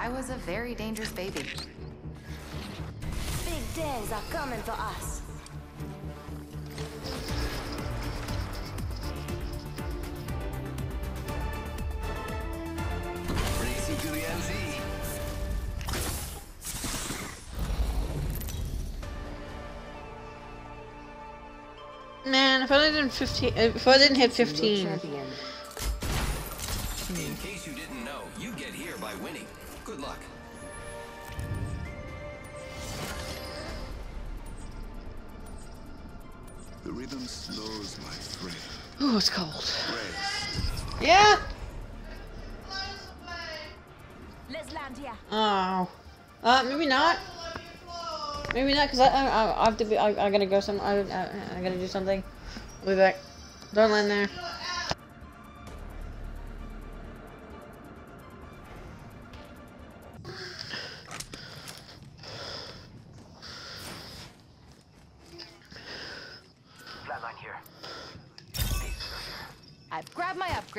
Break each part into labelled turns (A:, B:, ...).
A: I was a very dangerous baby.
B: Big days are coming for us.
C: Racing to the NZ.
D: Man, if I didn't 15, if I didn't hit 15,
C: In case you didn't Good luck.
E: The rhythm slows, my friend.
D: ooh, it's cold.
E: Rest.
D: Yeah.
B: Let's land here.
D: Oh. Uh, maybe not. Maybe not, cause I I, I I have to be. I, I gotta go some. I, I I gotta do something. I'll be back. Don't land there.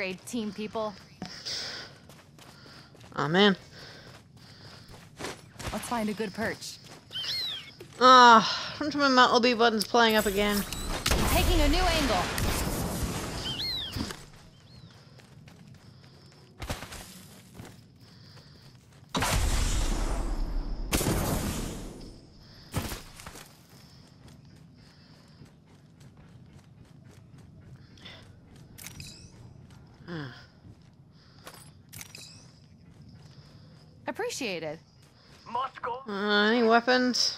A: Upgrade, team people.
D: Oh man.
A: Let's find a good perch.
D: Ah, oh, my Mount LB button's playing up again.
A: Taking a new angle. Appreciated.
C: Must go.
D: Uh, any weapons?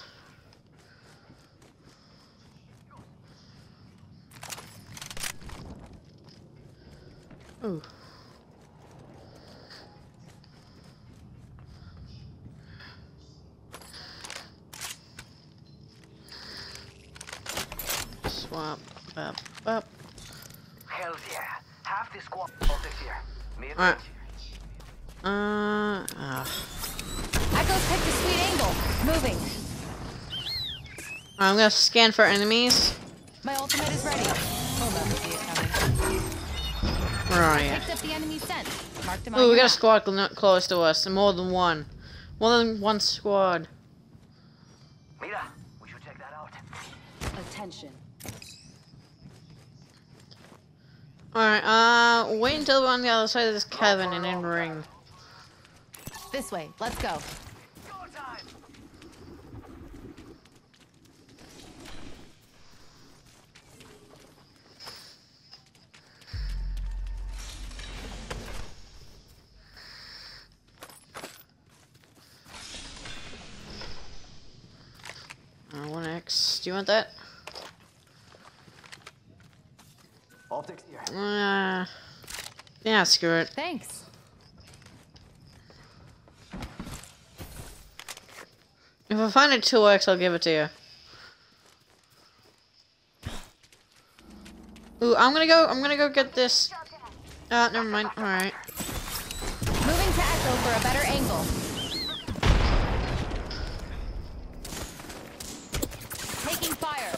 D: Ooh. Swap up, up.
C: Hell yeah. Half the squad optics here. Mid
D: Alright. Uh, ah.
A: Echo's picked a sweet angle. Moving.
D: I'm gonna scan for enemies.
A: My ultimate is ready. Hold up, see it coming.
D: Where are you?
A: Picked up the enemy scent. Marked him
D: Ooh, we
A: your
D: got a squad cl- close to us. More than one. More than one squad.
C: Mira, we should check that out.
B: Attention.
D: Alright, uh, wait until we're on the other side of this cabin and in ring.
A: This way. Let's go.
C: Go
D: 1x. Do you want that?
C: Optics here.
D: Uh, yeah, screw it.
A: Thanks.
D: If I find a 2x, I'll give it to you. Ooh, I'm gonna go, I'm gonna go get this. Uh, never mind. Alright.
A: Moving to Echo for a better angle. Taking fire.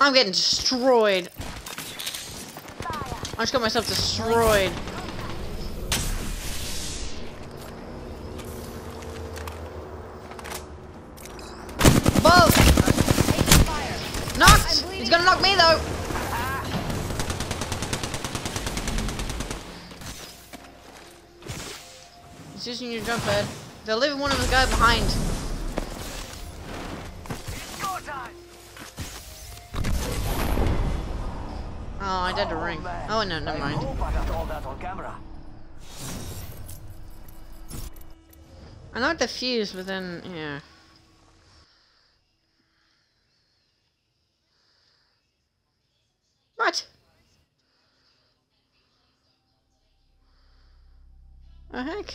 D: I'm getting destroyed. I just got myself destroyed. Both! Knocked! He's gonna knock me though! He's using your jump pad. They're leaving one of the guy behind. Ring. Oh no, never mind.
C: I
D: knocked the fuse, but then, yeah. What? The heck?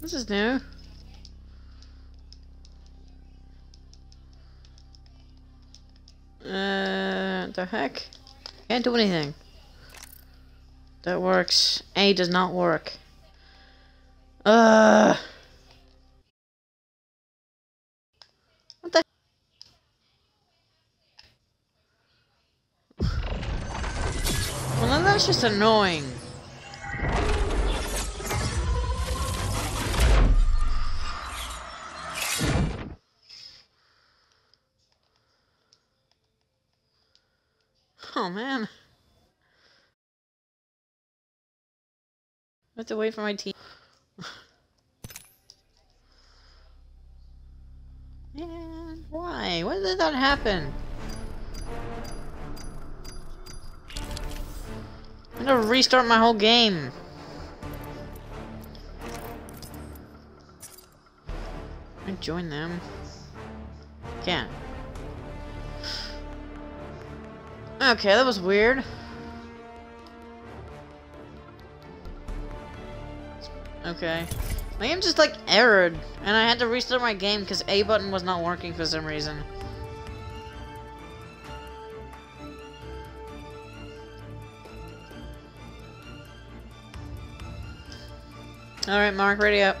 D: This is new. Uh, the heck? Can't do anything. That works. A does not work. Uh. What the? Well, that's just annoying. Man. I have to wait for my team. Man, why? Why did that happen? I'm gonna restart my whole game. I join them. Can't. Okay, that was weird. Okay. My game just like errored, and I had to restart my game because A button was not working for some reason. Alright, Mark, ready up.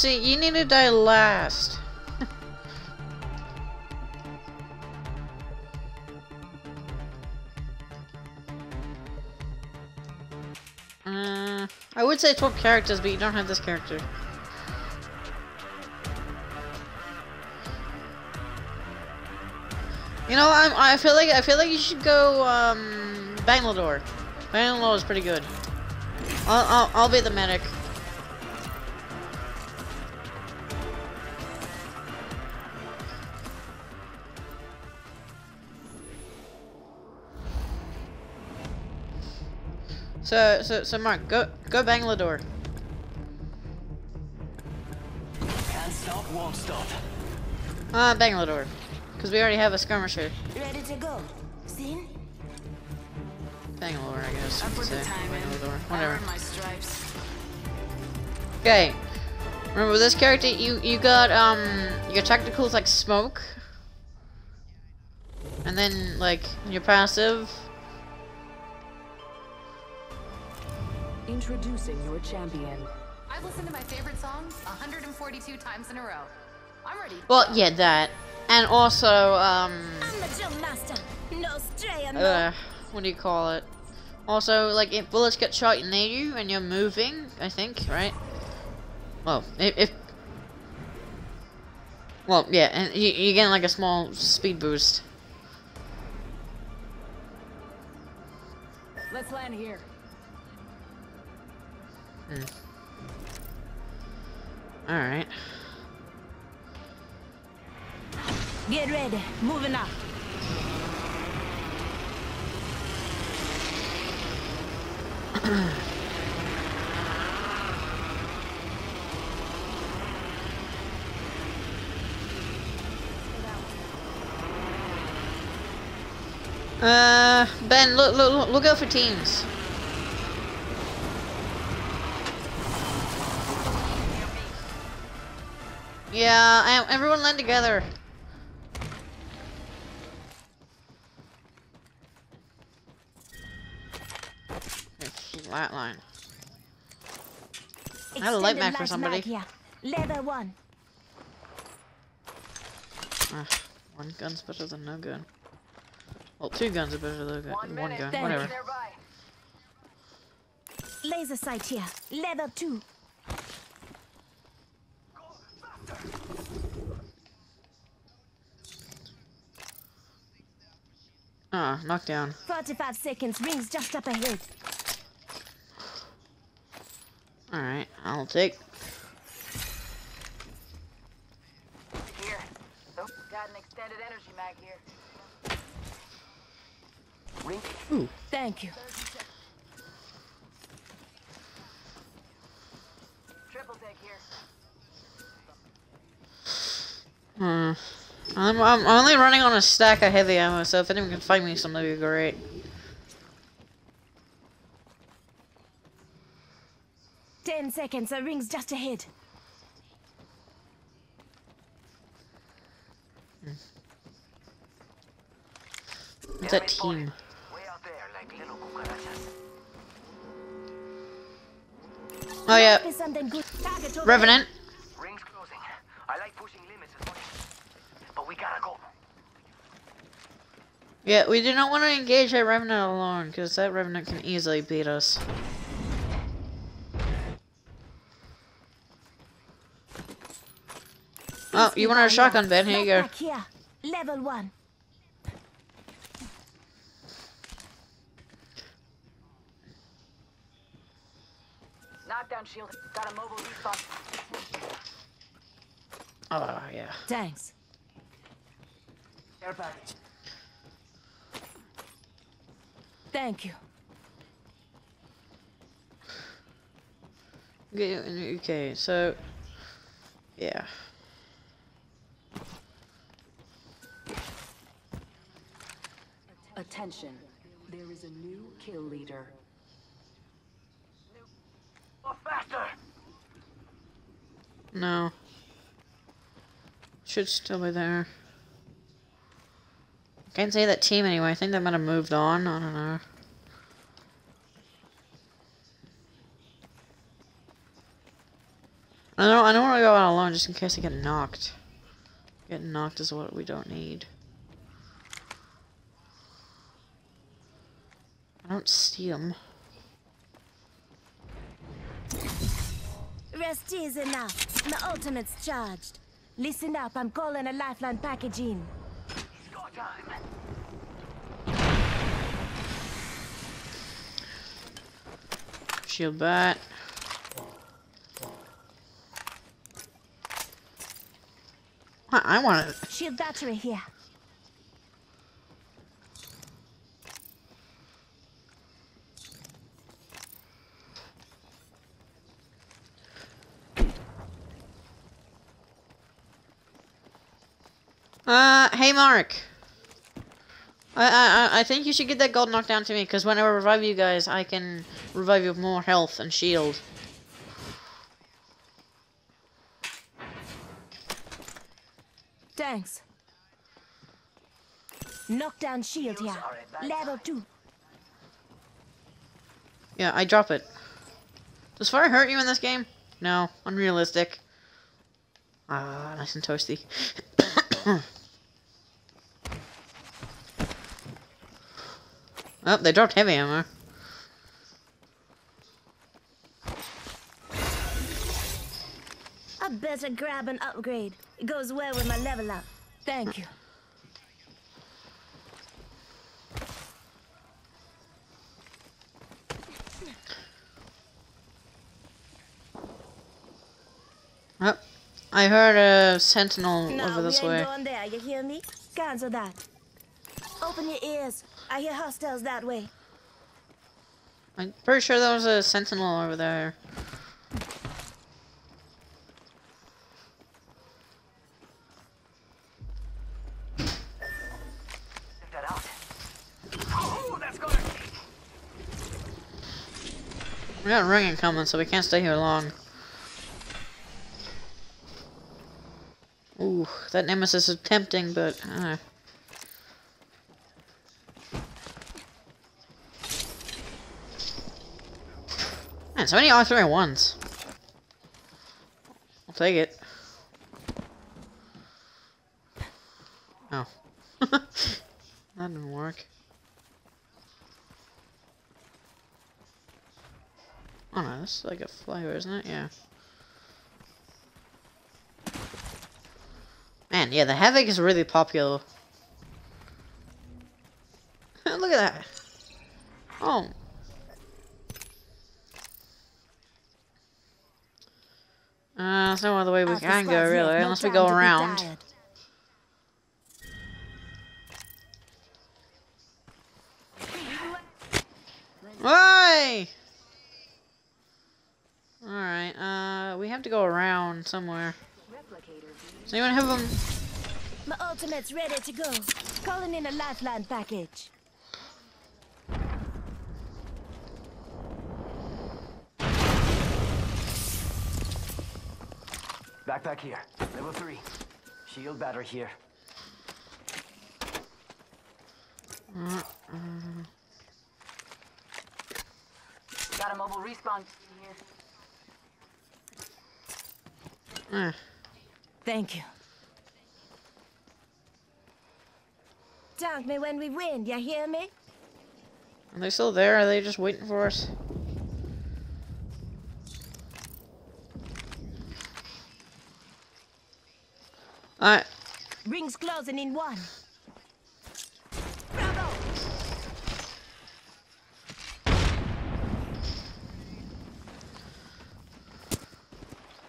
D: See, you need to die last. uh, I would say 12 characters, but you don't have this character. You know, I'm, I feel like I feel like you should go um, Bangalore. Bangalore is pretty good. I'll, I'll, I'll be the medic. So, so, so, Mark, go, go Bangalore.
C: Can't stop, won't stop.
D: Uh, Bangalore. Because we already have a skirmisher.
B: Ready to go. Sin?
D: Bangalore, I guess.
A: I put the
D: say.
A: time.
D: Bangalore.
A: I
D: Whatever.
A: my stripes.
D: Okay. Remember this character, you, you got, um, your tactical is like smoke. And then, like, your passive.
B: Introducing your champion.
A: I've listened to my favorite songs 142 times in a row. I'm ready.
D: Well, yeah, that. And also, um,
B: I'm the jump master. No stray and
D: uh, what do you call it? Also, like, if bullets get shot near you and you're moving, I think, right? Well, if, if well, yeah, and you, you get like a small speed boost.
B: Let's land here.
D: All right.
B: Get ready. Moving up.
D: Uh, Ben, look, look, look- look out for teams. Yeah, everyone land together. Flatline. I had a light mag for somebody.
B: mag here. Leather one.
D: Ah, one gun's better than no gun. Well, two guns are better than gun-
C: One
D: one gun. Whatever.
B: Laser sight here. Leather two.
D: Ah, knockdown.
B: 45 seconds. Rings just up ahead.
D: Alright, I'll take.
C: Here. Oh, got an extended energy mag here. Ring.
D: Ooh.
B: Thank you.
C: Triple take here.
D: Hmm. I'm, I'm only running on a stack of heavy ammo, so if anyone can find me some, that'd be great.
B: Ten seconds. The ring's just ahead.
D: What's that team?
C: spotted. Way out there, like little cucarachas.
D: Oh yeah,
B: Be something good. Target over
D: Revenant.
C: Rings closing. I like pushing limits.
D: Yeah, we do not want to engage that Revenant alone, because that Revenant can easily beat us. Oh, you want a shotgun, Ben? Here you go.
B: Back here. Level one.
C: Knockdown shield. Got a mobile respawn.
D: Oh, yeah.
B: Thanks.
C: Air package.
B: Thank you.
D: Okay, okay, so... Yeah.
C: Attention. There is a new kill leader. faster!
D: No. Should still be there. Can't say that team anyway. I think they might have moved on. I don't know. I don't. I don't want to go out alone just in case I get knocked. Getting knocked is what we don't need. I don't see them.
B: Rest is enough. My ultimate's charged. Listen up, I'm calling a lifeline package in.
D: Shield bat. I, I want it.
B: Shield battery here.
D: Uh, hey Mark. I, I I think you should get that gold knocked down to me, because when I revive you guys, I can revive you with more health and shield.
B: Thanks. Knockdown shield here. Level two.
D: Yeah, I drop it. Does fire hurt you in this game? No, unrealistic. Ah, nice and toasty. oh, they dropped heavy ammo.
B: I better grab an upgrade. It goes well with my level up. Thank you.
D: Oh, I heard a sentinel
B: No,
D: over this
B: we ain't
D: way.
B: going there, you hear me? Cancel that. Open your ears. I hear hostiles that way.
D: I'm pretty sure there was a sentinel over there.
C: Check that out. Oh, that's gonna...
D: We got ringing coming, so we can't stay here long. Ooh, that nemesis is tempting, but uh. So many R3 ones. I'll take it. Oh. that didn't work. Oh no, this is like a flavor, isn't it? Yeah. Man, yeah, the Havoc is really popular. Look at that. Oh. Uh, there's no other way we
B: Alpha
D: can go,
B: squad's
D: really,
B: no
D: unless we go around. Why? Alright, uh, we have to go around somewhere. Does anyone have them?
B: My ultimate's ready to go. Calling in a lifeline package.
F: Backpack here. Level 3. Shield battery here.
C: Got a mobile respawn here.
D: Eh.
B: Thank you. Dunk me when we win, you hear me?
D: Are they still there? Are they just waiting for us? Alright.
B: Rings closing in one. Bravo!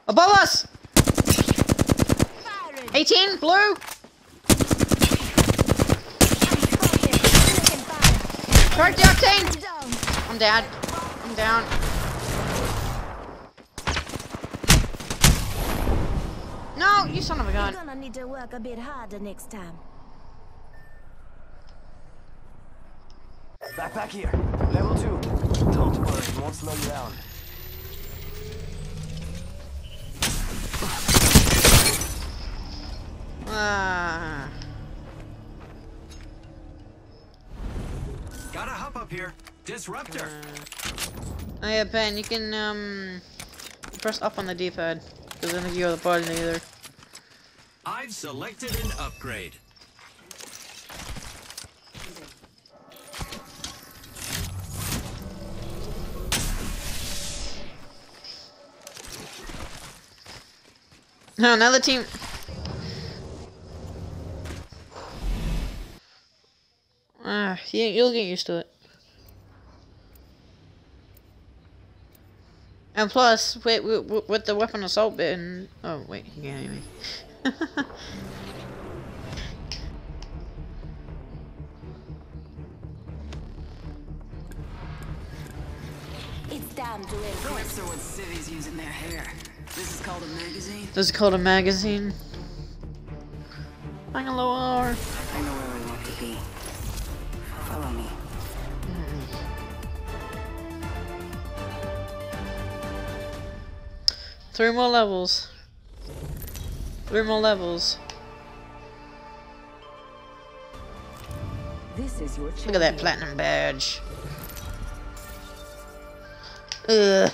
D: Above us!
B: Firing!
D: 18, blue!
B: I'm smoking! Taking fire!
D: Charge the octane!
B: I'm down!
D: I'm dead. I'm down. No, you son of a
B: You're
D: gun.
B: gonna need to work a bit harder next time.
F: Backpack here. Level two. Don't worry, won't slow you down.
D: Ah.
G: Gotta hop up here. Disruptor.
D: Oh yeah, Ben, you can um press up on the D-pad. Because I think you have the button either.
G: I've selected an upgrade.
D: No, another team. Ah, you, you'll get used to it. And plus, with, with, with the weapon assault bit and... Oh, wait, yeah, anyway.
B: It's time to impress.
C: Lips are what civvies use in their hair. This is called a magazine.
D: this is called a magazine. Bangalore.
C: I know where we want to be. Follow me.
D: Three more levels. Three more levels.
C: This is your
D: Look at that platinum badge. Ugh.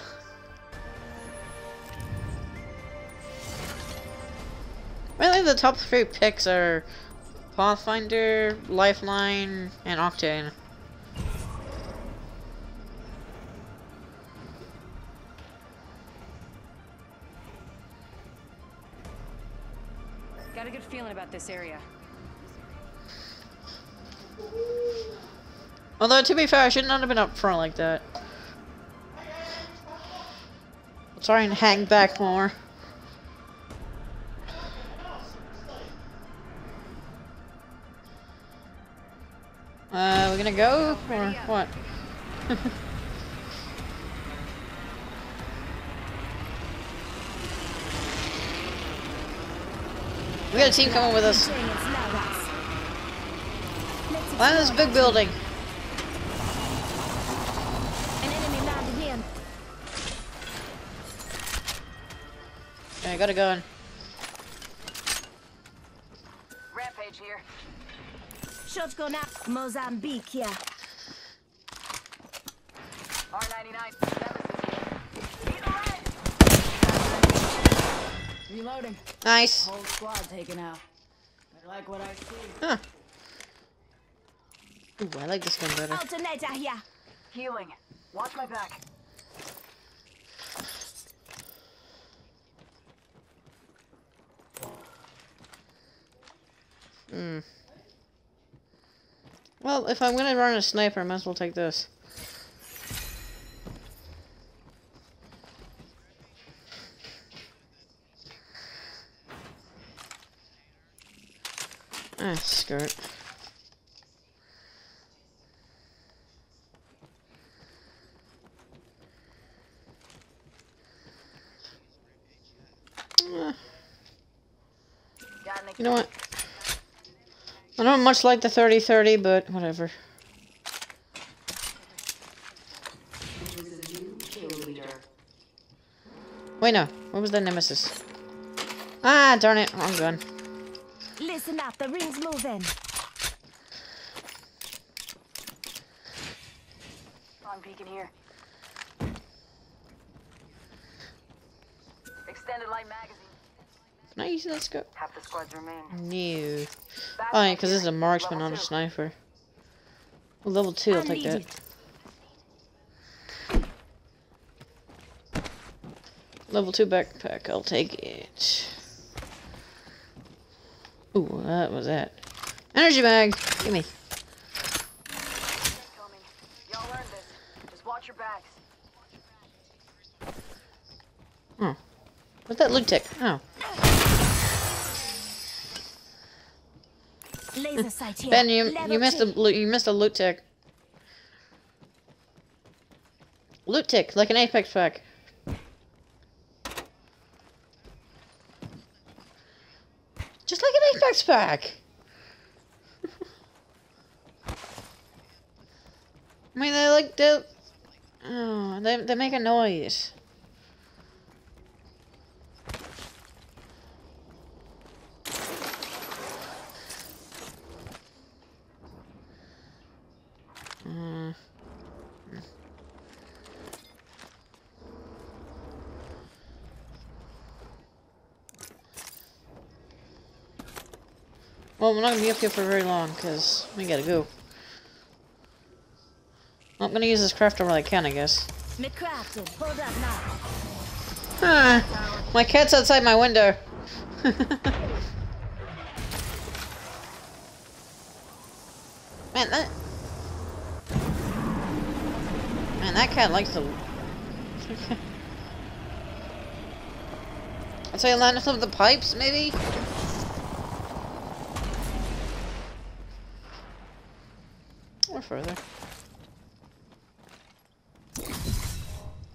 D: Really, the top three picks are Pathfinder, Lifeline, and Octane.
C: This area.
D: Although, to be fair, I should not have been up front like that. I'll try and hang back more. Uh, we're gonna go? Or what? we got a team coming with us. Land this big building. Okay, I got a gun.
C: Rampage here.
B: Shots go now. Mozambique, yeah.
C: Reloading.
D: Nice.
C: Whole squad taken out. I like what I see.
D: Huh. Ooh, I like this gun better.
B: Alternator here.
C: Healing. Watch my back.
D: Hmm. Well, if I'm gonna run a sniper, I might as well take this. Skirt. You know what? I don't much like the 30-30, but whatever. Wait, no. What was the nemesis? Ah, darn it. Wrong gun.
B: Listen up, the ring's moving.
C: On beacon here. Extended light magazine.
D: Can I use that scope?
C: Half the squads remain.
D: No.
C: Back
D: Oh, yeah, because this is a marksman,
C: Level
D: not a sniper. Well, level 2, I'll take that. Level 2 backpack, I'll take it. Ooh, that was that? Energy bag! Gimme.
C: Coming. Hmm. Y'all learned this. Just watch your backs.
D: What's that loot tick? Oh.
B: Laser hmm. sight here.
D: Ben, you,
B: Level
D: you missed a
B: two.
D: loot, you missed a loot tick. Loot tick, like an Apex pack. Just Apex pack! I mean, they like, they, oh, they, they make a noise. Well, we're not gonna be up here for very long, because we gotta go. I'm gonna use this crafter while I can, I guess.
B: Me. Hold up now.
D: Ah, my cat's outside my window. Man, that... Man, that cat likes to... I'd say line up the pipes, maybe? Further.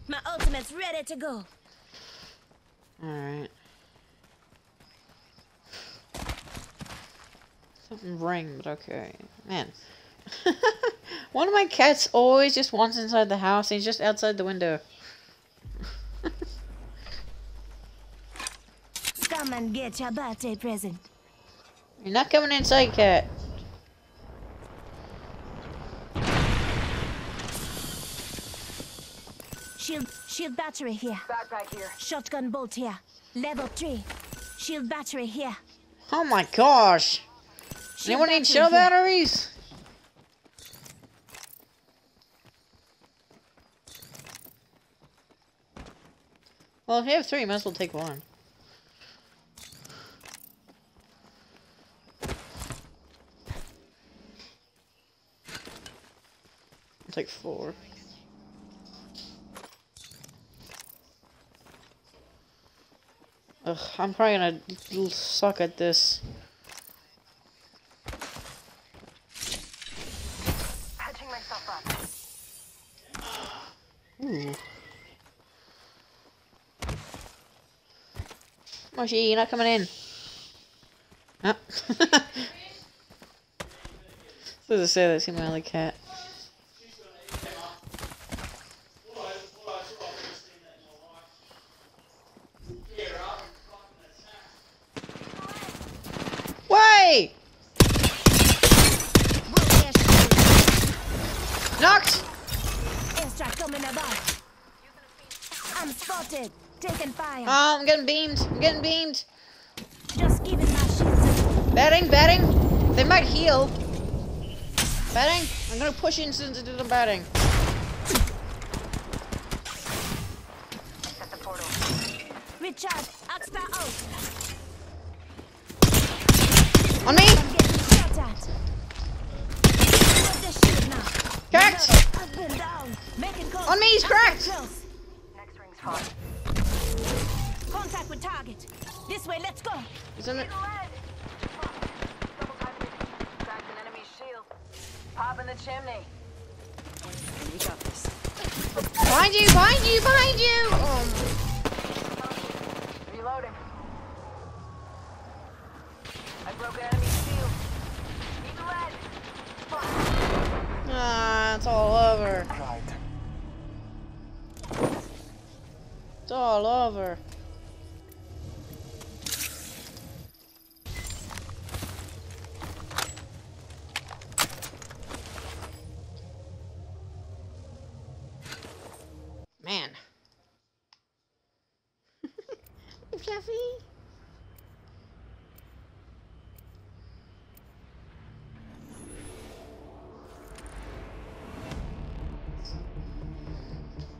B: My ultimate's ready to go.
D: Alright. Something ring, but okay. Man. One of my cats always just wants inside the house. He's just outside the window.
B: Come and get your birthday present.
D: You're not coming inside, cat.
B: Shield, shield battery here.
C: Backpack here.
B: Shotgun bolt here. Level three. Shield battery here.
D: Oh my gosh!
B: Shield
D: Anyone need
B: battery
D: shell
B: here.
D: batteries? Well, if you have three, you might as well take one. I'll take four. Ugh, I'm probably gonna suck at this.
C: Patching myself up.
D: Ooh. Oh, Moshi, you're not coming in. Oh. so to say that, see my other cat. Wait!
B: Broke their shield.
D: Knocked!
B: Airstrike coming about. I'm spotted. Taking fire.
D: Oh, I'm getting beamed. I'm getting beamed.
B: Just giving my shields.
D: Batting, batting. They might heal. Batting. I'm gonna push into the batting. Cafe?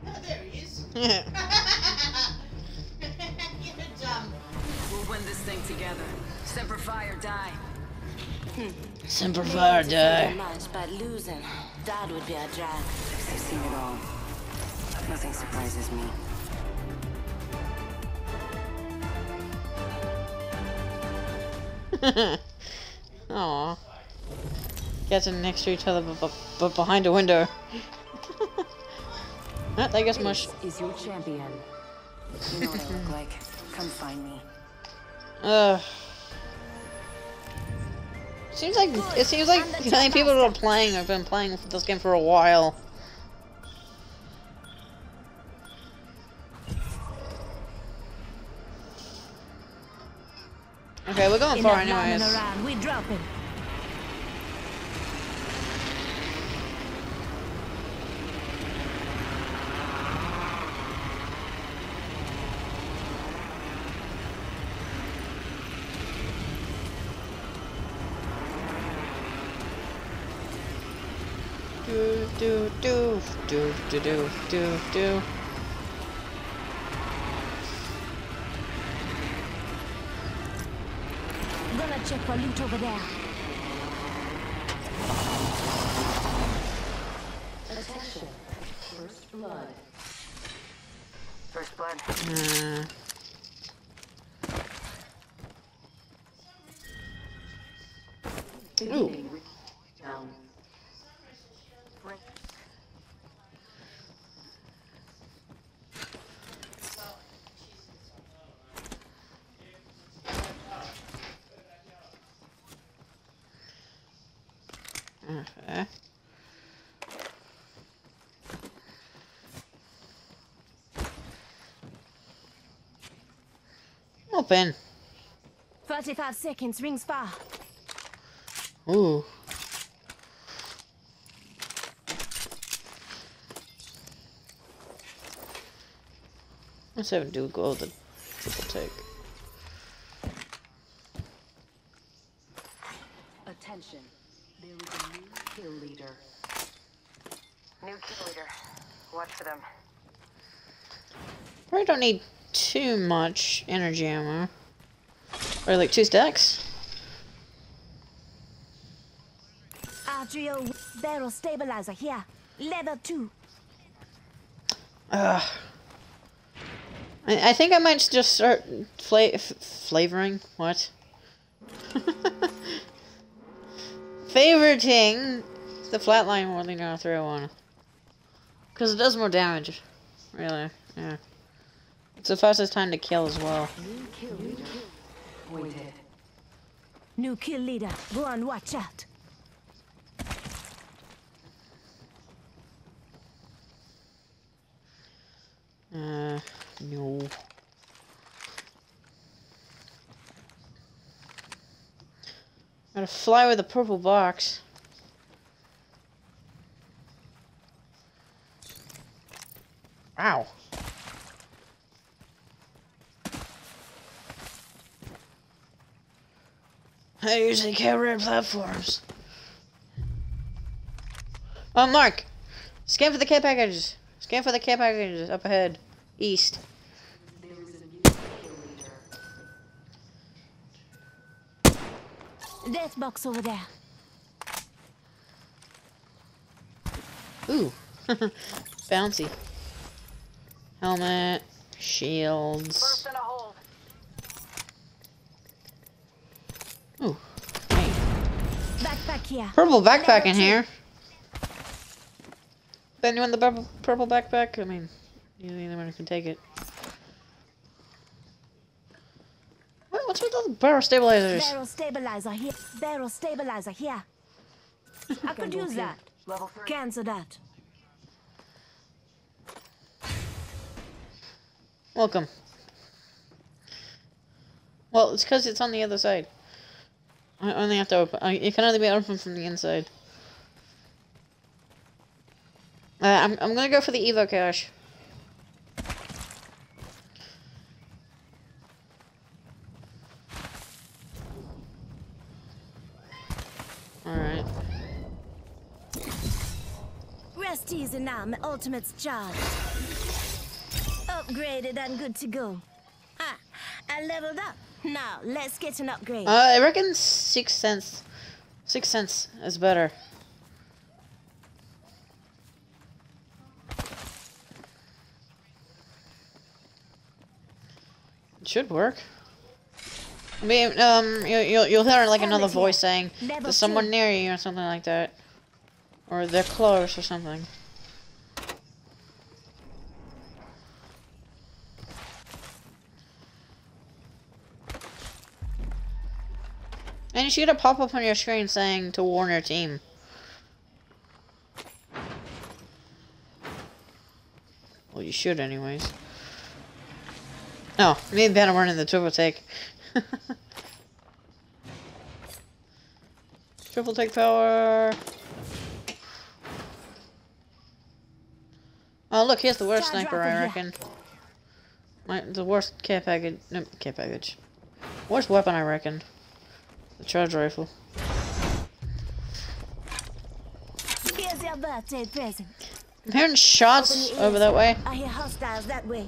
D: Oh, there he is. You're dumb.
C: We'll win this thing together. Semper Fi or die.
D: Semper Fi or die.
B: Much, but losing, that would be a drag.
C: I've seen it all. Nothing surprises me.
D: Aw. Getting next to each other, but, behind a window. Ah, that gets mush.
C: Is your champion. You know what I look like. Come find me.
D: Ugh. Seems like it seems like many people who are playing have been playing this game for a while.
B: Enough lambing
D: anyways.
B: around, we dropping.
D: Do do do do do do do do.
B: Check for loot over there. Attention.
C: First blood.
D: Uh, ooh.
C: Down.
D: Okay. Open.
B: 35 seconds, rings far.
D: Ooh. Let's have do go the triple take.
C: Attention. There is a new kill leader. New kill leader. Watch for them.
D: Probably don't need too much energy ammo. Or like two stacks.
B: Artrio barrel stabilizer here. Level 2.
D: Ugh. I, I think I might just start fla f flavoring. What? Favoriting the flatline more than the 301. Because it does more damage. Really. Yeah. It's the fastest time to kill as well.
C: New kill leader. Waited.
B: New kill leader. Go on, watch out.
D: Uh, no. Gotta fly with a purple box. Wow. I usually carry red platforms. Oh, Mark! Scan for the care packages. Scan for the care packages up ahead. East.
C: There is a new kill leader.
B: Death box over there.
D: Ooh. Bouncy. Helmet. Shields.
C: First in a hold.
D: Ooh. Hey.
B: Backpack here.
D: Purple backpack
B: Level
D: in
B: two.
D: here. Anyone the purple, purple backpack? I mean, usually anyone can take it. What, what's with all the barrel stabilizers?
B: Barrel stabilizer here. Barrel stabilizer here. I could use that.
C: Level three.
B: Cancel that.
D: Welcome. Well, it's because it's on the other side. I only have to open. I, it can only be opened from the inside. Uh, I'm I'm gonna go for the Evo cache. All right.
B: Rest easy now. My ultimate's charged. Upgraded and good to go. Ah, I leveled up. Now, let's get an upgrade.
D: Uh, I reckon sixth sense. Sixth sense is better. It should work. I mean, um, you, you'll, you'll hear like another voice saying, there's someone near you or something like that. Or they're close or something. And you should get a pop-up on your screen saying to warn your team. Well, you should anyways. No, me and Ben are running the triple take. triple take power. Oh, look, here's the worst
B: Charge
D: sniper, I reckon. My, the worst care package. No, care package. Worst weapon, I reckon. The charge rifle.
B: Here's your birthday present.
D: I'm hearing shots over that way.
B: I hear hostiles that way.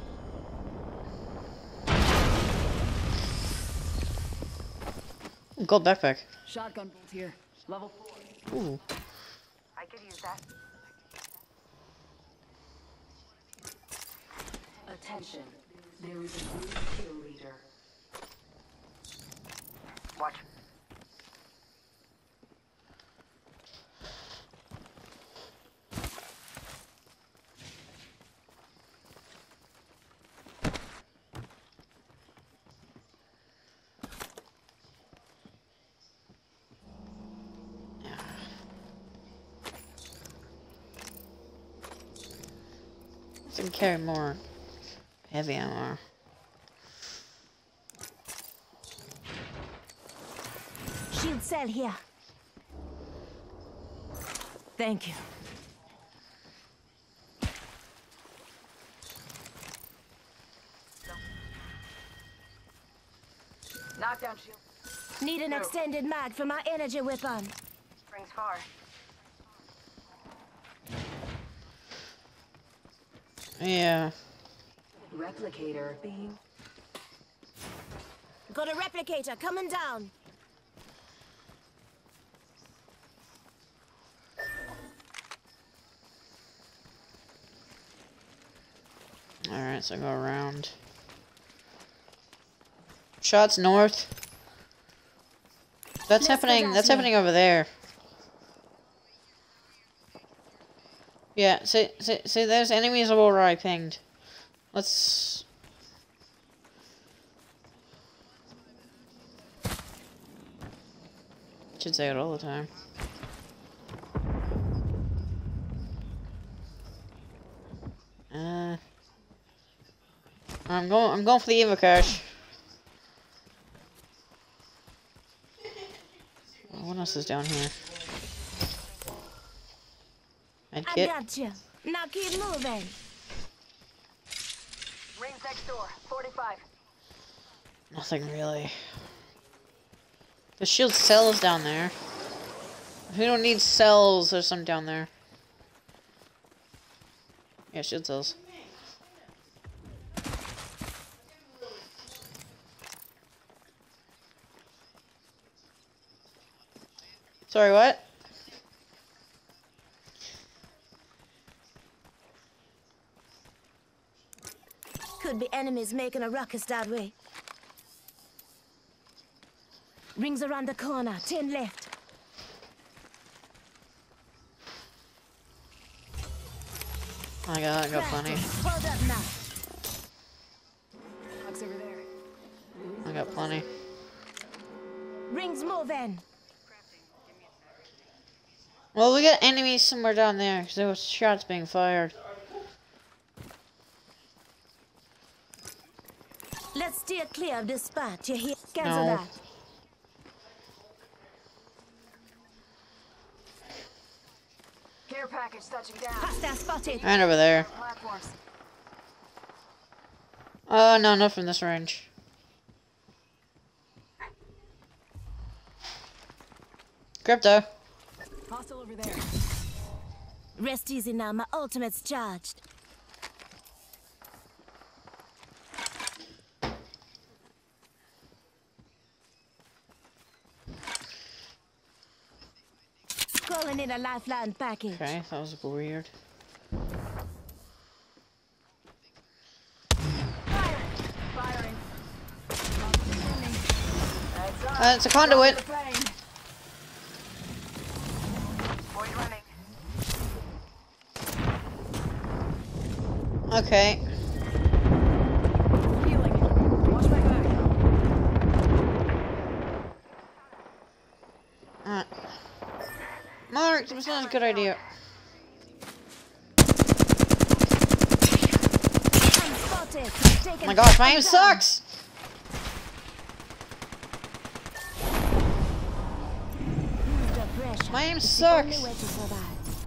D: Gold backpack.
C: Shotgun bolt here. Level four.
D: Ooh.
C: I could use that. Attention. There is a new kill leader. Watch.
D: Carry more heavy ammo.
B: Shield cell here. Thank you.
C: Knockdown shield.
B: Need an extended mag for my energy weapon.
C: Springs far.
D: Yeah.
C: Replicator being
B: Got a replicator coming down.
D: Alright, so go around. Shots north. That's
B: Let's
D: happening. That's
B: here.
D: happening over there. Yeah, see, see, see, there's enemies are where I pinged. Let's... Should say it all the time. Uh... I'm going. I'm going for the Evo cache. What else is down here?
B: I
D: Medkit.
B: got you. Now keep moving.
C: rings next door. 45.
D: Nothing really. The shield cells down there. We don't need cells. There's some down there. Yeah, shield cells. Sorry, what?
B: Could be enemies making a ruckus that way. Rings around the corner. Ten left.
D: I got, I got plenty.
B: Hold up now.
C: Bugs over there.
D: I got plenty.
B: Rings moving.
D: Well, we got enemies somewhere down there because there was shots being fired.
B: Let's steer clear of this spot. You hear? Cancel
D: No.
B: that.
C: Care package touching down.
B: Hostile spotted.
D: And over there.
C: Platforms.
D: Oh, no, not from this range. Crypto.
C: Hostile over there.
B: Rest easy now. My ultimate's charged. Need a lifeline package.
D: Okay, that was weird. Uh, it's a conduit. Okay.
C: Healing. Watch my back.
D: Uh, That was not a good idea.
B: I'm spotted. Taken
D: Oh my gosh, my aim sucks!
B: Use the pressure.
D: My aim
B: It's the only
D: sucks.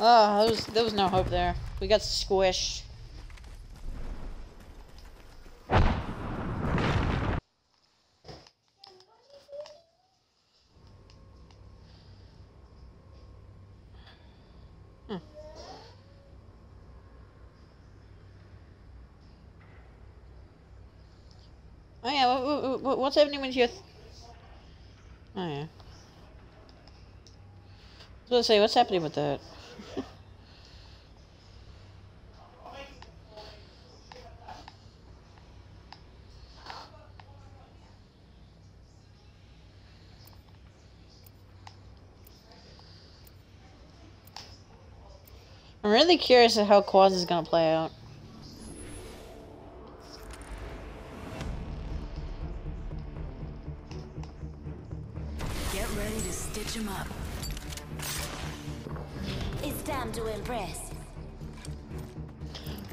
D: Oh, there was, there was no hope there. We got squished. Oh yeah, what, what, what's happening with your... Oh yeah. I was gonna say, what's happening with that? I'm really curious at how Quads is gonna play out.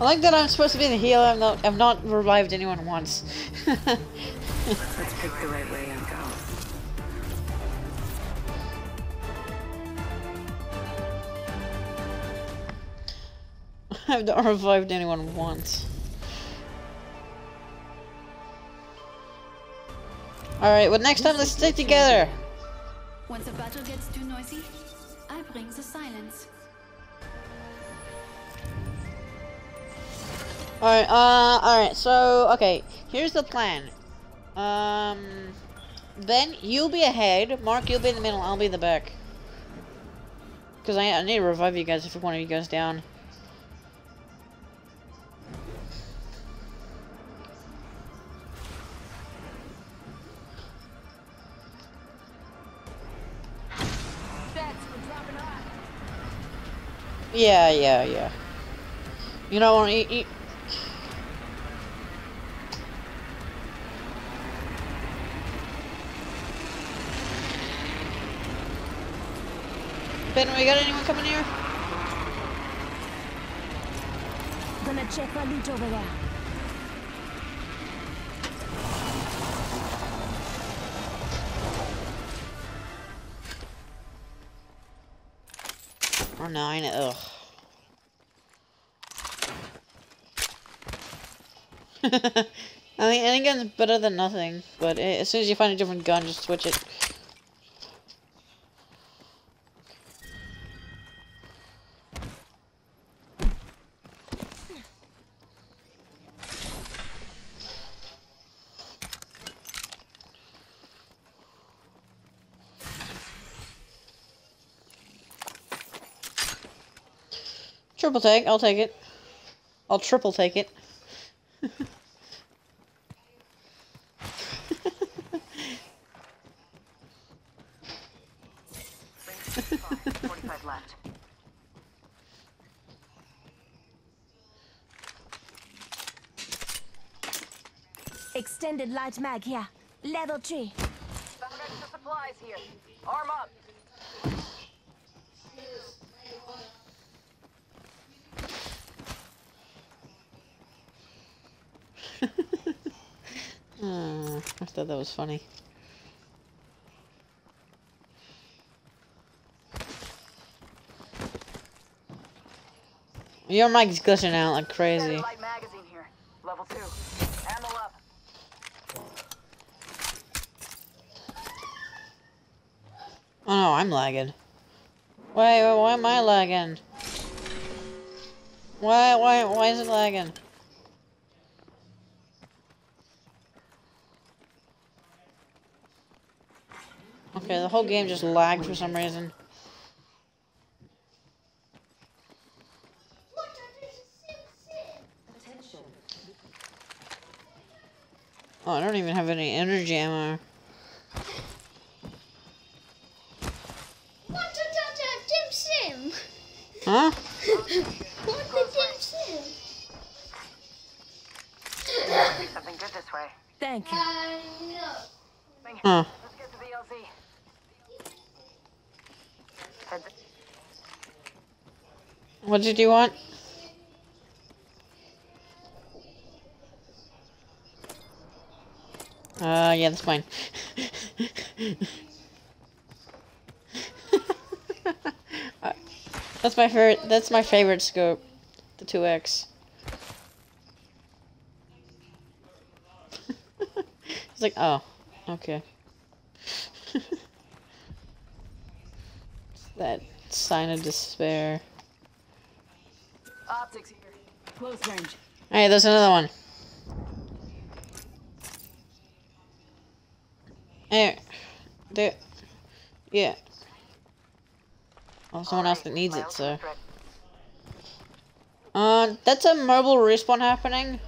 D: I like that I'm supposed to be the healer. I've not, I've not revived anyone once.
H: Let's pick the right way and go.
D: I've not revived anyone once. Alright, well next time let's stick together.
I: Once a battle gets too noisy, I bring the silence.
D: Alright, uh, alright, so, okay, here's the plan. Um, Ben, you'll be ahead, Mark, you'll be in the middle, I'll be in the back. Because I, I need to revive you guys if one of you goes down. Yeah, yeah, yeah. You don't want to we got anyone coming here?
B: Gonna check loot over there.
D: Or nine, ugh. I mean, any gun's better than nothing, but eh, as soon as you find a different gun, just switch it. Triple take, I'll take it. I'll triple take it.
C: 45 left.
B: Extended light mag here. Level 3.
C: Found extra supplies here. Arm up.
D: Hmm, I thought that was funny. Your mic's glitching out like crazy.
C: Extended light magazine here. Level 2. Ammo up.
D: Oh no, I'm lagging. Wait, wait, why am I lagging? Why, why, why is it lagging? Okay, the whole game just lagged for some reason. Oh, I don't even have any energy ammo.
J: What the Dim Sim?
D: Huh?
J: What the Dim Sim?
C: Something good this way.
H: Thank you.
J: Uh, no.
D: Huh.
C: Let's get to the LZ. Head to-
D: What did you want? Uh, yeah, that's fine. Uh, that's my favorite. That's my favorite scope, the two X. It's like, oh, okay. that sign of despair.
H: Optics here. Close range.
D: Hey, there's another one. Hey, there. Yeah. Oh, someone else that needs it, so. Uh, that's a mobile respawn happening.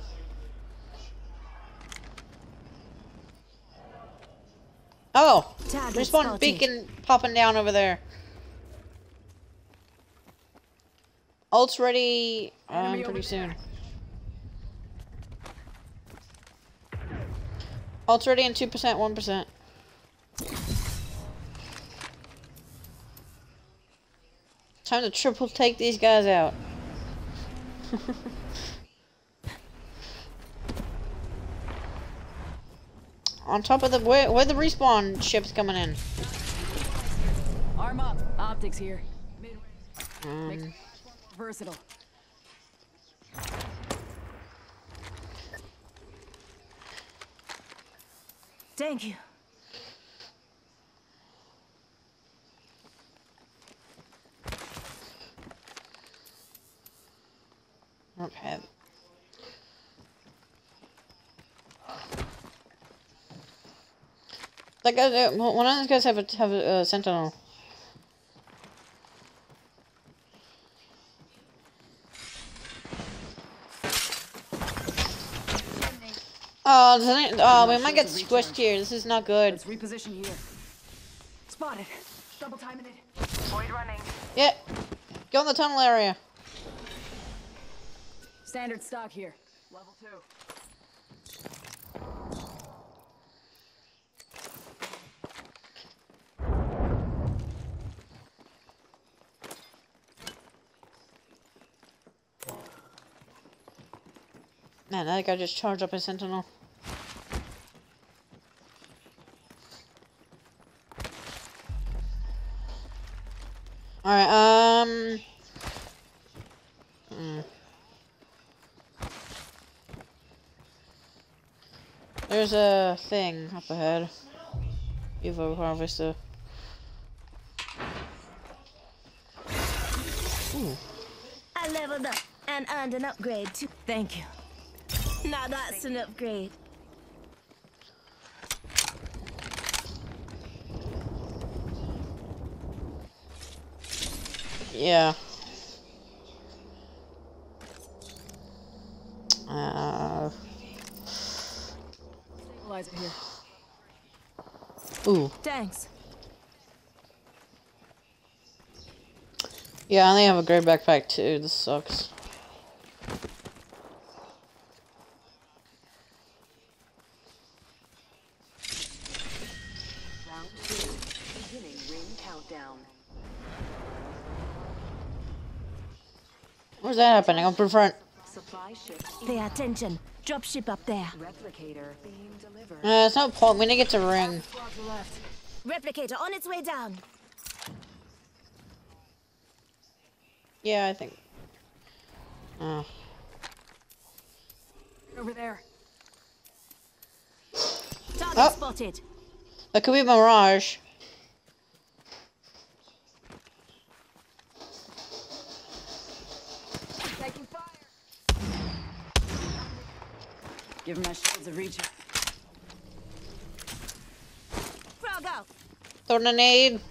D: Oh, respawn beacon popping down over there. Ult's ready um, pretty soon. Ult's ready in 2%, 1%. Time to triple take these guys out. On top of the where, where the respawn ship's coming in.
H: Arm up. Optics here.
D: Um,
H: versatile.
B: Thank you.
D: okay. That guy, one of those guys have a have a uh, sentinel. Oh, doesn't it, oh, we might get squished here. This is not good.
H: Let's reposition here. Spotted. Double timing it.
C: Void running.
D: Yeah, go in the tunnel area.
H: Standard stock here. Level two.
D: Man, that guy just charged up his sentinel. Alright, um... hmm. There's a thing up ahead. Evo Harvester. Ooh.
B: I leveled up and earned an upgrade too.
H: Thank you.
B: Now that's an upgrade.
D: Yeah. Uh,
H: Stabilizer here.
D: ooh.
B: Thanks.
D: Yeah, I only have a gray backpack too. This sucks.
C: Round two. Beginning ring countdown.
D: Where's that happening? Up in front.
C: Supply ship
B: Pay attention. Drop ship up there.
C: replicator being delivered.
D: Uh, it's no point. We need to get to ring.
H: Squad to the left.
B: Replicator on its way down.
D: Yeah, I think. Oh.
H: Over there.
B: Target
D: Oh.
B: spotted.
D: That could be Mirage.
H: Give my shields a reach.
B: Frog out.
D: Throwing a nade.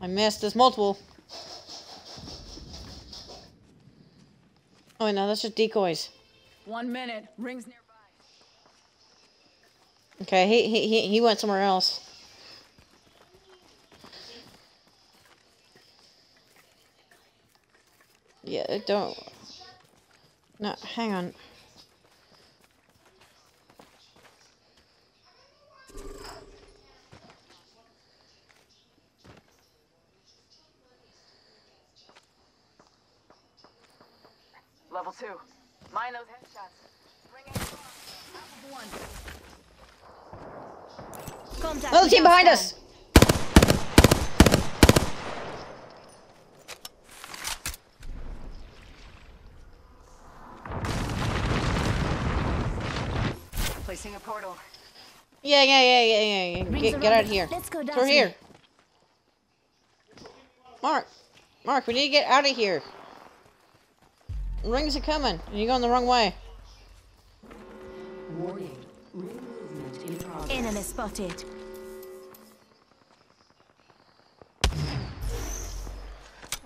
D: I missed. There's multiple. Oh, wait, no, that's just decoys.
C: One minute. Rings nearby.
D: Okay, he, he, he went somewhere else. Yeah, don't. No, hang on.
C: Level two. Mind those headshots. Bring it. One.
B: Contact
D: Another team behind
B: hostile.
D: us!
C: Placing a portal.
D: Yeah, yeah, yeah, yeah, yeah. yeah. Get, get out of here.
B: Let's go
D: Through here. Mark. Mark, we need to get out of here. Rings are coming. and You're going the wrong way.
H: Warning. Ring movement in progress.
B: Enemy spotted.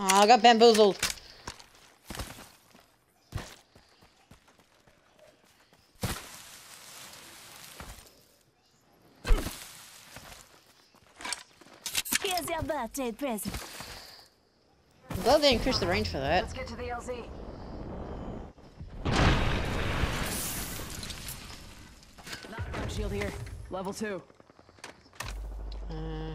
D: Oh, I got bamboozled.
B: Here's your birthday present.
D: I'm glad they increased the range for that.
C: Let's get to the LZ. Knockdown shield here. Level two.
D: Uh,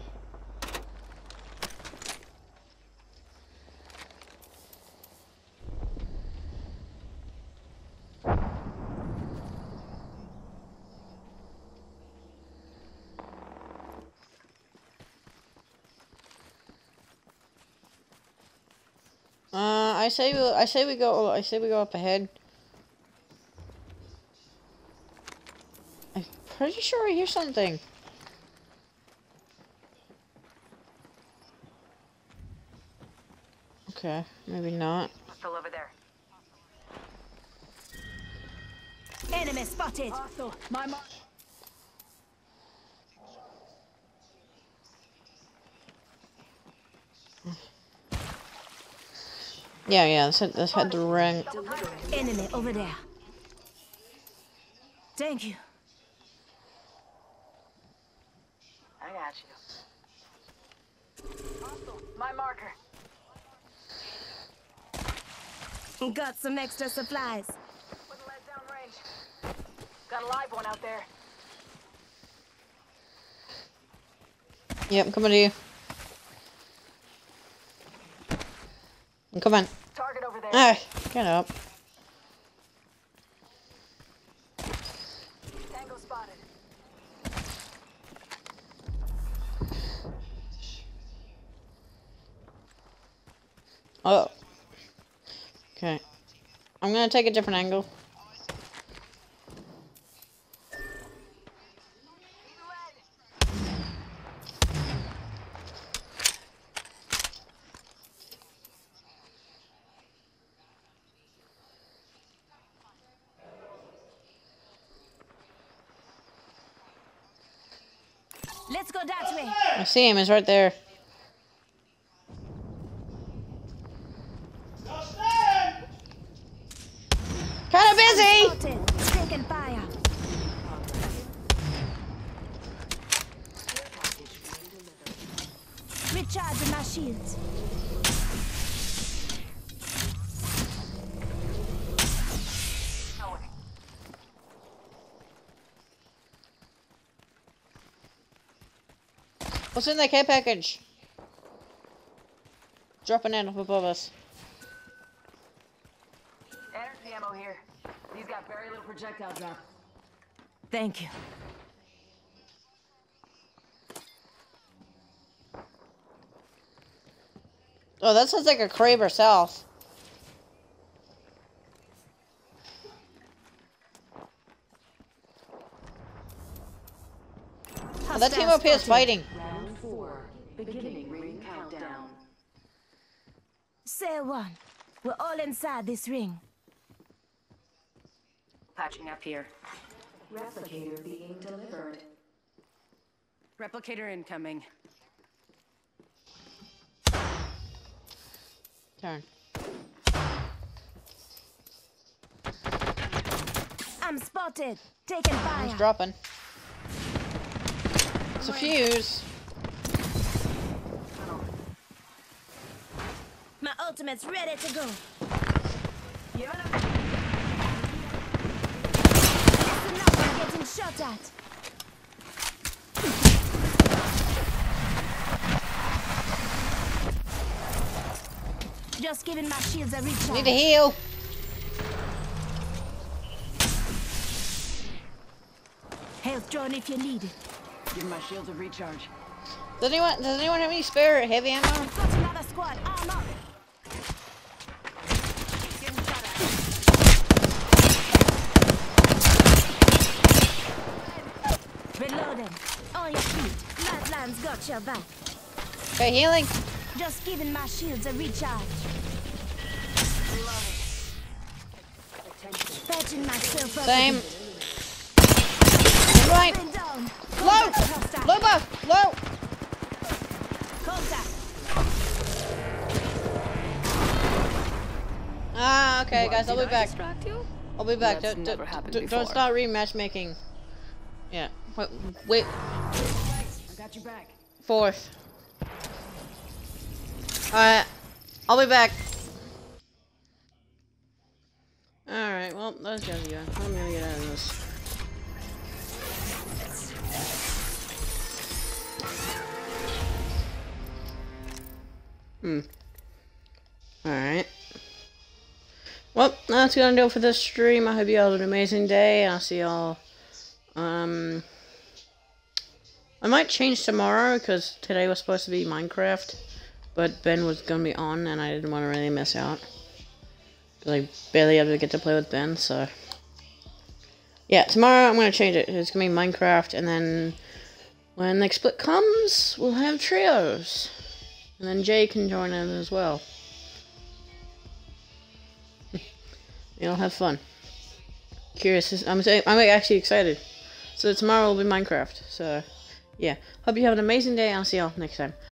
D: Uh, I say we, I say we go, I say we go up ahead. I'm pretty sure I hear something. Okay, maybe not.
C: Hostile over there.
B: Enemy spotted.
C: Hostile. My mark.
D: Yeah, yeah, let's head, let's head the ring.
B: Enemy over there. Thank you.
C: I got you. Hostile. My marker.
B: Got some extra supplies.
C: With lead down range. Got a live one out there.
D: Yep, I'm coming to you. Come on.
C: Target over there.
D: Ah, get up.
C: Tango spotted.
D: Oh. Okay. I'm gonna take a different angle.
B: Let's go that way.
D: I see him. He's right there. Kind of busy.
B: Spotted. Taking fire. Recharging my shields.
C: No way.
D: What's in that care package? Dropping in up above us.
C: Energy ammo here. These got very little projectile drop.
B: Thank you.
D: Oh, that sounds like a Kraber South. Oh, that team up here is
B: spotted.
D: fighting.
H: Round four. Beginning ring countdown.
B: Say one. We're all inside this ring.
H: Patching up here.
C: Replicator being delivered.
H: Replicator incoming.
D: Turn.
B: I'm spotted. Taking fire.
D: He's dropping. It's a fuse.
B: My ultimate's ready to go.
C: Giving him
B: Listen up, I'm getting shot at. Just giving my shields a
D: Need to heal.
B: Health drone if you need it.
F: Give my shields a recharge.
D: Does anyone does anyone have any spare heavy ammo?
B: Got another squad. Arm up. Reloading. On your feet. Lifelines got your back.
D: Okay, healing.
B: Just giving my shields a recharge. Patching myself up.
D: Same.
B: again.
D: Right. Low.
B: Contact.
D: Low buff. Low.
B: Contact.
D: Ah, okay, guys, I'll be back.
H: you?
D: I'll be back.
H: That's
D: Don't,
H: never
D: don't, don't, don't start rematch making. Yeah. Wait. Wait.
F: I got your back.
D: Fourth. Alright. I'll be back. Alright, well, those guys go. I'm gonna get out of this. Hmm. Alright. Well, that's gonna do it for this stream. I hope you all have an amazing day. I'll see y'all. Um. I might change tomorrow because today was supposed to be Minecraft, but Ben was gonna be on and I didn't want to really miss out. Cause I barely ever get to play with Ben, so yeah. Tomorrow I'm gonna change it. It's gonna be Minecraft, and then when next split comes, we'll have trios, and then Jay can join in as well. You'll have fun. Curious. I'm I'm actually excited. So tomorrow will be Minecraft. So yeah. Hope you have an amazing day. I'll see y'all next time.